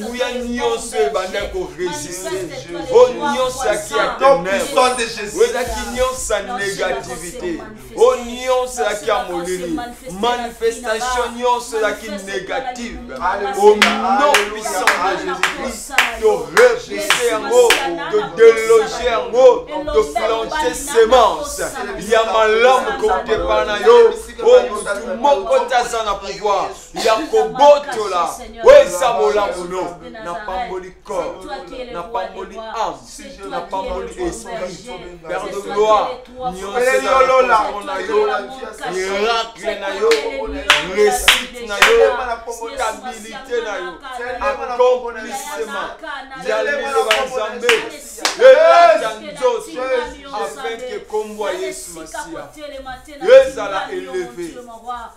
nguya nyonso ebanda koresiste o nyonso yaki ya tenebrezaki nyonso ya negativité o nyonso yaki ya molili manifestation nyonso yaki négative au nom puissant de jésus-christ torepousse yango todeloge yango toplanche semence ya malamu kouta epai na yo o motu moko te aza na pouvoir ya kobotola oyo eza bolamu no napamboli corps napamboli ame napamboli esprit père de gloire nyonseyolola na yo miracle na yo réussite na yo stabilité na yo accomplissement ya liloba nzambe elata nzoto afin ke kombo ya yesu masiya ezala eleve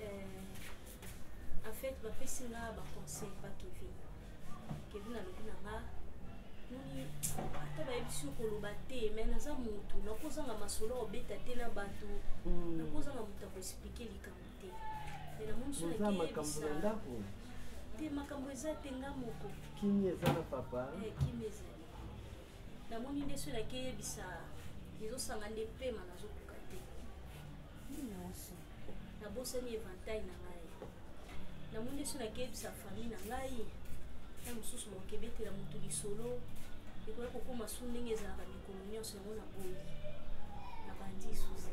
Euh, en fait bapesi nga baconseil pa kevin kevin alobi na nga nini ata bayebisi koloba te mai naza motu nakozanga masolo obeta te na bato hmm. nakozanga moto akoexplike likambo te mai namoni so nakeyebisa te makambo eza te nga moko kimia eza na papa eh, kimia ezali namoni nde soki nakeyebisa ezosanga nde pema nazokoka te nyonso nabosani evantai na ngai namoni nde soki nakeyebisa famille na ngai na mosusu mokebetela motu lisolo ekoki kokóma su ndenge ezalaka mikolo nyonso yango na boyi na bandi susi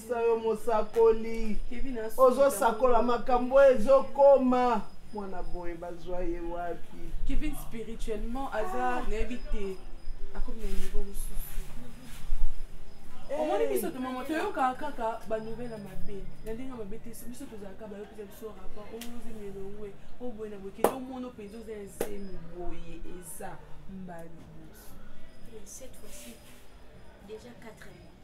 sa yo mosakoli ozosakola makambo oyo ezokoma mwana boye bazwa ye wapi kevin spirituellement aza nayebi te akomi na niveau mosusu eh. omoni biso tomama toyokaka kaka banouvelle ya mabe na ndenge ya mabe te biso tozalaka bayokisa biso rapport oyozi melongwe oyo boye na boke tomono mpenza oza ezemi boye eza mbali mosu eh, déjà 4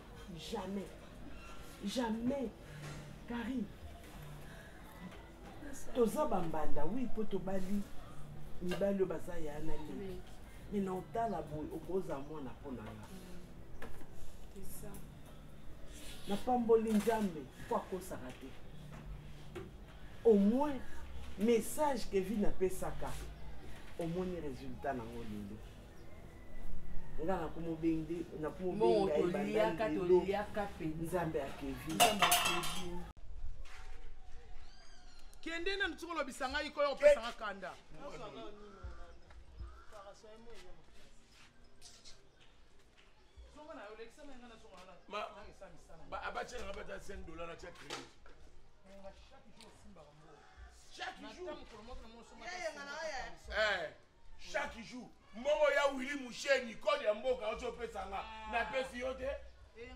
jamais jamais karine toza bambanda wi mpo tobali mibali oyo baza ya na leki me na otala boye okoza mwana mpo na nga napamboli nzambe mpo akosaka te au moins message kevin apesaka omoni résultat nango lelo nga nakomobende nakomobengayebandandelo nzambe akevi kende nanu tika olobisa ngai koyo opesanga kanda abatyelanga bata 5 dollar natya crédit chaque jour chaque jour mbongo ya wili musheni kode ya mboka ozo opesa nga ah. napesi yo te eh,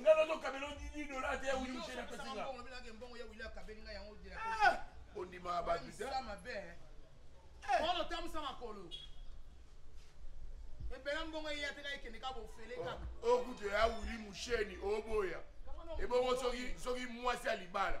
nga nazokabela odini dola te ya wili musheni apesi nga ah! ondimaka bato te eh. eh. ono otambusa makolo ebela mbongo eya te kaka ekende kaka ofele kaka okutu ya wili musheni oboya ebongo soki mwasi ya libala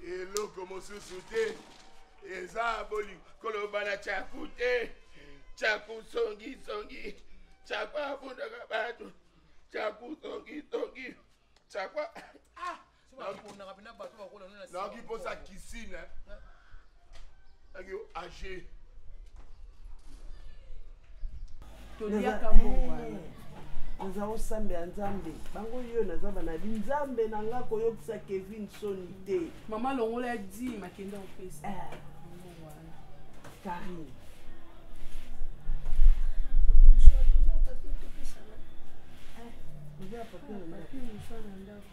eloko mosusu te eza boli koloba na chaku te chaku songisongi chaku abundaka bato chaku songisongi chaku ah! nakiposa kisine Agio age. Toliaka mbongo naza kosambela nzambe bango yo naza banadi nzambe na nga koyokisa kevin soni te mama longola ya di makenda opesa eh. karine oza eh. papie na ndako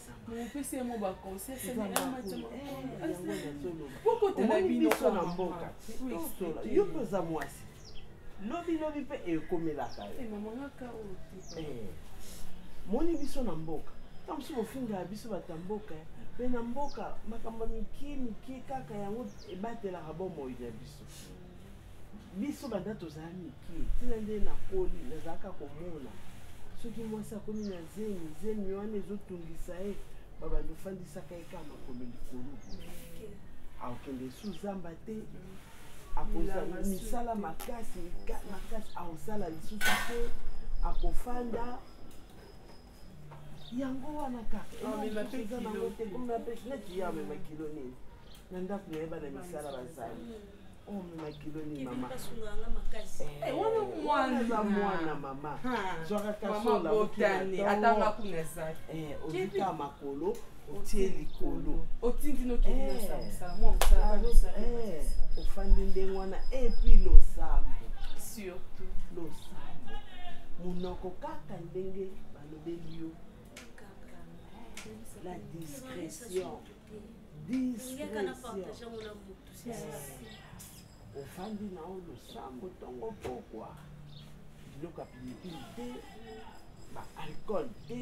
opesi ye mo baconseilpokotela binoso na mboka yo mpe oza mwasi lobilobi mpe ekomelaka eh, eh, moni biso na mboka ntango mosusu bofingaka biso bato ya mboka eh. mpe na mboka makambo ya mike mike kaka yango ebatelaka bomoi ya biso biso banda tozala mike tina nde nakoli nazalaka komona soki mwasi akomi na zemi zemi wana ezotungisa ye babanda ofandisaka ye kaka makolo likolo akokende su zamba te akozala misala makasi makasi akosala lisusu te akofanda yango wana kakaonapesneti ye amema kilo nini na ndako naye bana misala bazali omema kilo nini mama wana mwana za mwana mama zwaka kasolaatanga kuna zaki ozika makolo otie likolo otindi nokeliofandi ndenge wana epi losambo surtout losambo munoko kaka ndenge balobeli yo la discrétion discrétion ofandi na yo losambo ntongo pokwa biloko ya pilipili te baalcool te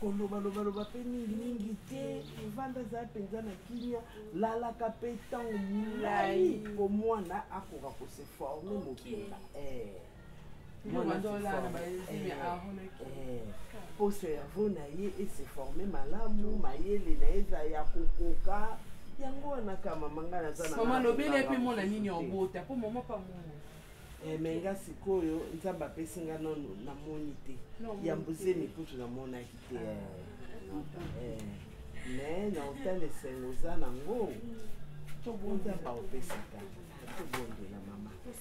kolobalobaloba mpe mingimingi te evanda ezala mpenza na kimia lalaka mpe ntango molai mpo mwana akoka koseforme mobimba eh. mpo cerveau na ye eseforme malamu mayele na ye eza ya kokoka yango wana ka mama ngai nazamama lobela ye mpe mona nini obota mpo mama pa momo eh, me nga sikoyo nzambe apesi nga nano namoni te ya mbuze mikutu namonaki te ah. eh, eh, me na otala esengo oza nango mm. tobonda baopesaka tobondela mama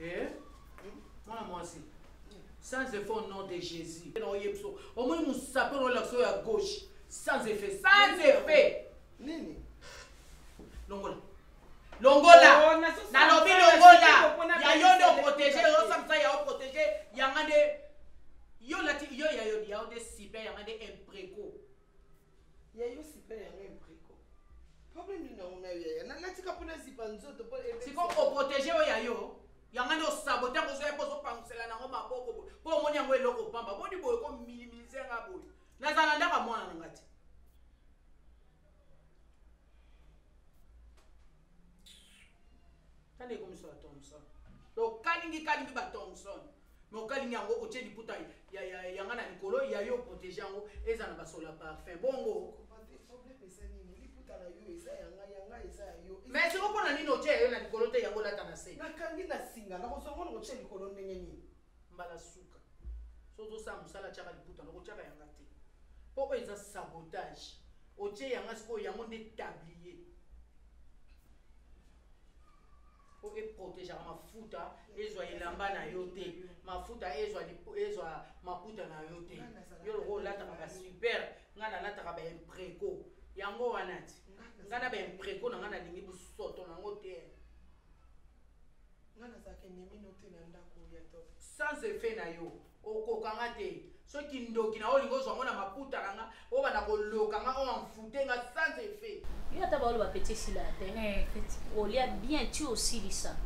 Eh? Mwana mwasi. Sans effort au nom de Jésus. Non, il y a besoin. Au moins, nous sapons la l'action à gauche. Sans effet. Sans effet. Nini? Longola. Longola. Oh, Nalobi longola. Ya yo nde protégé. Yo samsa ya yo protégé. Yanga nde. Yo lati yo ya yo ya yo nde super yanga nde impreco. ya yo sipa yango impriko problème nini yango nayo yaya nalatika mpo nazipa nzoto mpo siko oprotege oyo ya yo yanga nde osabote yango ozoya mpo ozopangusela nango maboko boye mpo omoni yango eloko pamba boni boye kominimize nga boye nazala na ndaka mwana na nga te tande ekomisala thomson lokalingi kalingi ba thomson mais okalingi yango otie liputa ya, ya, ya nga na likolo ya yo protege yango eza na basola parfum bongo mais siko mpo na nini otie ya yo na likolo te yango olata na se nakangi na singa nakozongo nakotie likolo ndenge nini mbala suka so ozosala mosala tiaka liputa nakotiaka yanga te mpo oyo eza sabotage otie yanga sikoyo yango nde tablier po e protegeaka mafuta ezwa elamba na yo te mafuta ezwa ezwa makuta na yo te yo lokola olataka ba super ngai nalataka ba impreco yango wana ti ngai na ba impreco na ngai nalingi bosoto na yango te sans effet na yo okoka nga te so kindoki na olingi ozwa ngo na maputa na nga obanda koloka nga oyo amfute nga sans effet yo ata baoloba peti esila ya te eh, olia bien ti osilisa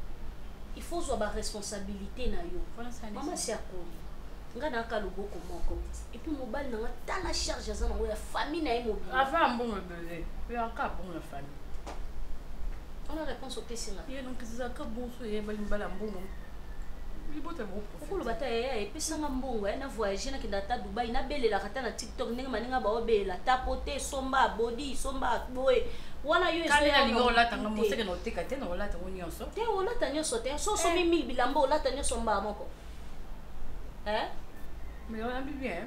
il faut ozwa baresponsabilité na yo mama si akoli nga nayaka loboko moko epuis mobali na nga tala charge aza nango ya famille na ye mobili avant ambongo ebele oyaka abongo na famille ona réponse opesi nga ye donc ezalaka bonso eyebali mbala mbongo libota okoloba ata yaya epesanga mbongo ya na voyage nakenda ata dubai nabelelaka ata na tiktok ndenge maninga baobelela tapo te somba bodi somba boye wana yo olata nyonso te olata nyonso te so osomi eh. mil bilamba olata nyonso mbaa moko eh? mais olambi bien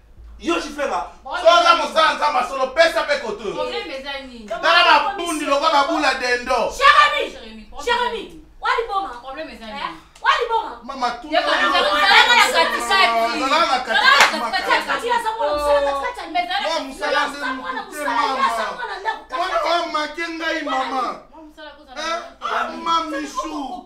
yo jifenga soza mosala nzambe asolo pesa mpe koto tala babundi lokwa babula dendo mamake ngai mama mama misu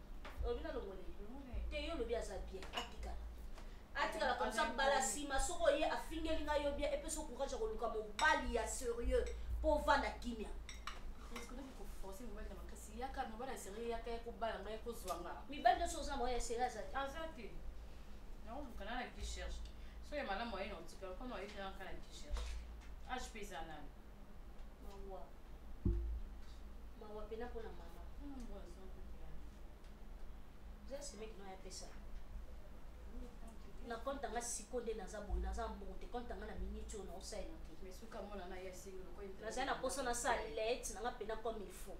olobi na longole te yo olobi aza bien atikala atikala comme ça bala nsima soko ye afingeli ngai yo bien epesa courage ya koluka mobali ya serieux mpo ovanda kimia force mobali na makasi yaka mobali aseri yaka ye kobala ngai kozwa nga mibali nyonso oza moya eseri aza te aza te yango mokana na ki cherche so ya malamu aye na otika mpo na oyekaka na ki cherche hp eza nani mawa mawa pena mpo na mama eza semeki no yapesa na compte anga siko nde naza boye naza mbongo te compte anga na minute oyo naosalela te nazali na mposa nasala lete nanga mpena comme il faut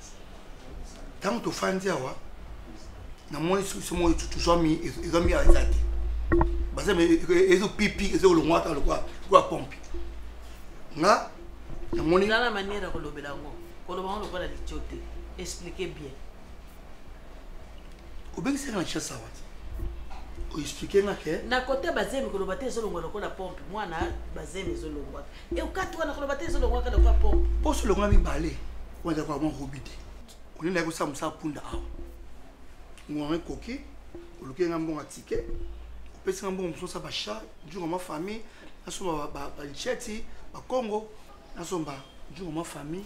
ntango tofandi awa namoni soki somo oyo tozwami ezwami awa eza te baza ezo pipi ezo kolongwa ata lokola lokola pompe nga namoni eza na manière ya kolobela yango koloba yango lokola litio te explique bien obengisaka na kinshasa awa te oexplike nga ke na kote bazemi koloba te ezolongwa lokola pompe mwana bazemi ezolongwa e okati wana koloba te ezolongwaka lokola po poso longola mibale wana ezalaka mwa hobi te onene yaki kosala mosala punda awa ngwanga ekoki oluki nga mbongo atike opesi nga mbongo mosusu asala bacha junga mwa famille nasomba balicheti bakongo nasomba junga mwa famille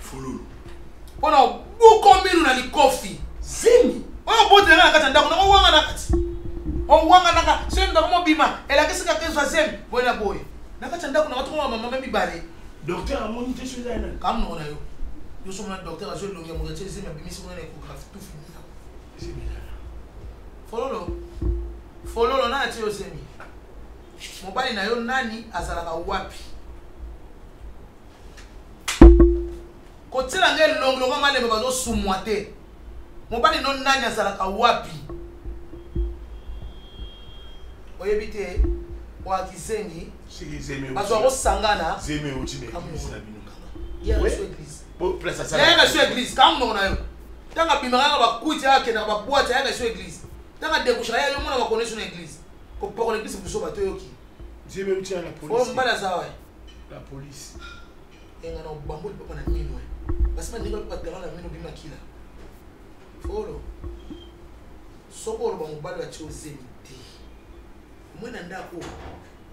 fululu mpo na obuka ominu na likofi zemi oyo obotela na kati ya ndako nako wanga na kati owanganaka soki ndako mobima elakisi kaka ezwa zemi boye na boye na kati ya ndako nako tokoma mamama mibale docteur amoni te soki ezali nani kamonoko na yo nyonso mona docteur azwi elongi ya moto atie zemi abimisi mona na ekografi tu fini fololo fololo nani atie yo zemi mobali na yo nani azalaka wapi kotiela nga elongi longo malembe bazosumwa te mobali no nani azalaka wapi oyebi te oya kizengi bato bakosangana yayaka so eglise kanga monoko na yo ntango abimaka yaka bakuiti ayakendaka babwati ayaka so eglise ntango adekushaka yaya yo mona bakonesi na eglise kopakola eglise buzoba toyoki nzembo eutya na polisi mobali aza wa na polisi enga na obamboli papa na mino basi baninga batanga na mino bima kila folo soki oloba mobali batye ozemi te omoi na ndako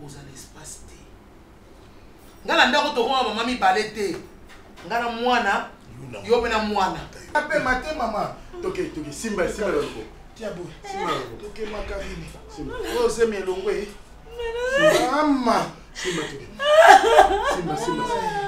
oza na espace te ngai na ndako tokoma mama mibale te ngai na mwana yo mpe na mwana apema te mama toke toke simba simba loloko tia boye simba loloko toke makarini simba oyo zemi elongwe mama simba toke simba simba simba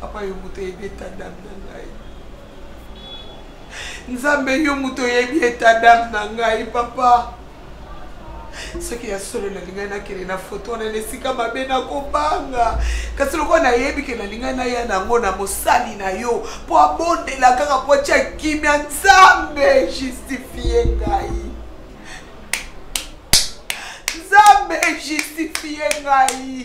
Papa yo moto oyebi etadame na ngai nzambe yo moto oyebi etadame na ngai papa soki ya solo nalingani nakende na foto wana na esika mabe nakobanga kasi lokola nayebi ke nalingani naya nango na mosali na yo mpo abondela kaka mpo atya kimya nzambe justifie ngai nzambe justifie ngai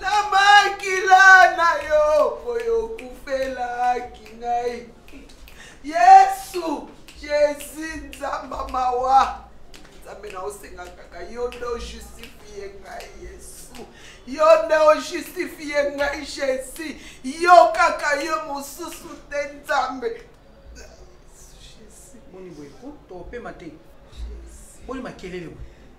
na makila na yo mpo yokufelaki ngai yesu jésus nzamba mawa nzambe na osenga kaka yo nde ojustifie ngai yesu yo nde ojustifie ngai jésus yo kaka yo mosusu te nzambe boni boye po topema te boni makelele boye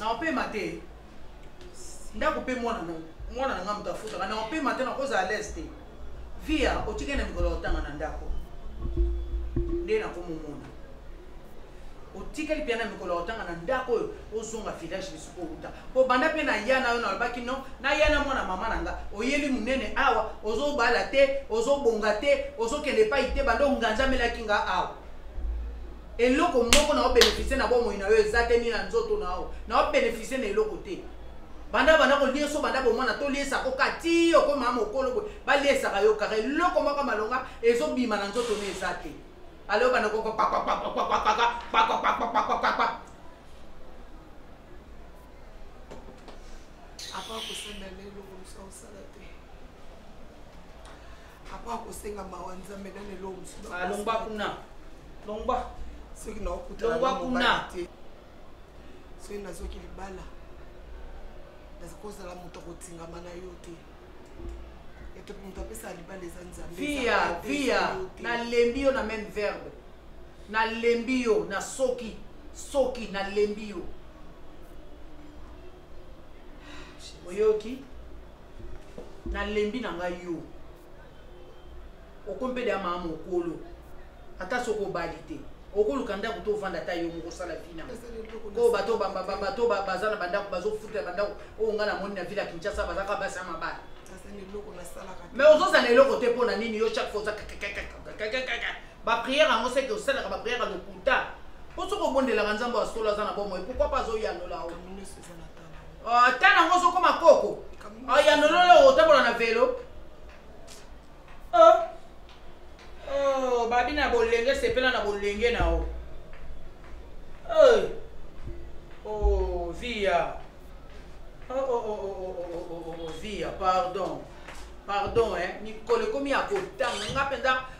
naopema te ndako mpe mwana na mwana na ngai moto afutaka naopema te nakozala lese te via otiki na mikolo ya kotanga na ndako nde nakomomona otikali mpe na mikolo ya kotanga na ndako oyo ozonga village lisusu kouta mpo banda mpe na ya na yo nalobaki no na ya na mwana mama na nga oyeli monene awa ozobala te ozobonga te ozokende epai te banda onganzamelaki nga awa eloko moko na obeneficie na bomoi na yo eza te ni na nzoto na yo na obeneficie na eloko te banda banda kolia so banda bomwana toliesaka oka ti okoma mokolo boye baliesaka yo kaka eloko moko malonga ezobima na nzoto na eza te alo banda apa kosala na eloko mosusu osala te apa akosenga mawa nzambe nani eloo mosusu ah, longwa kuna longwa soki naokutana kuna te soki nazoki libala kozala moto akotingama na yo te ete moto apesaka libala eza nzambeviya viya nalembi yo na meme verbe nalembi yo na soki soki nalembi yo oyoki nalembi na ngai yo okompede amaa mokolo ata soki obali te okoluka ndako to ovanda ata yo moko osala vina ko bato bato baza na bandako bazofuta ya bandako oyo ngai namoni na vila kinshasa bazaka basi ya mabala mais ozozala eloko te mpo na nini yo chaque fois oza Ba prière yango seke osalaka ba prière ya lokuta. Mpo soki obondelaka Nzambe ya solo aza na bomoi, pourquoi pas azoyanola yo? Ah, ata nango ozokoma koko ayanololo ah, otambola na velo oh. Oh, babi na bolenge sepela na bolenge na yo oh, via via pardon pardon eh. mikolo ekomi ya kotanga nga mpenza